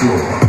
floor.